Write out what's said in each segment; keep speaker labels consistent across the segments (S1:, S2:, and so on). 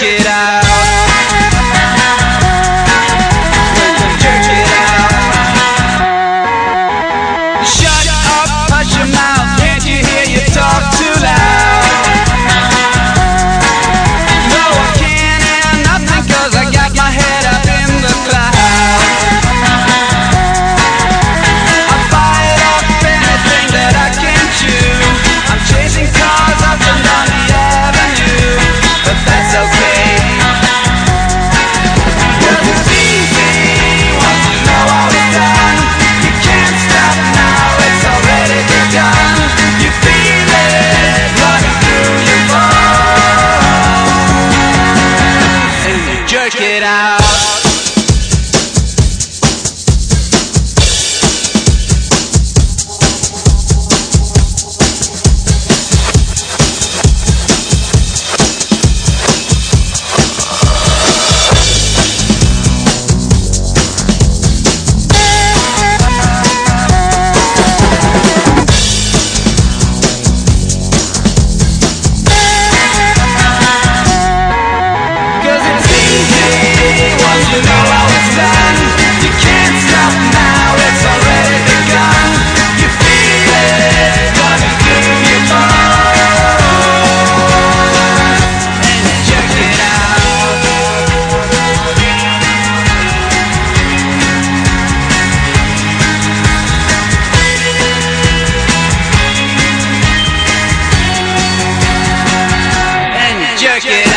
S1: it out. work it out.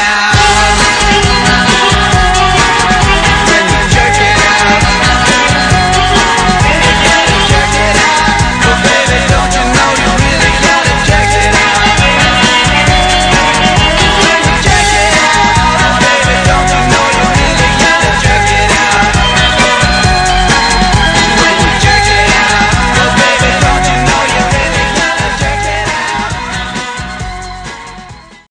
S1: now.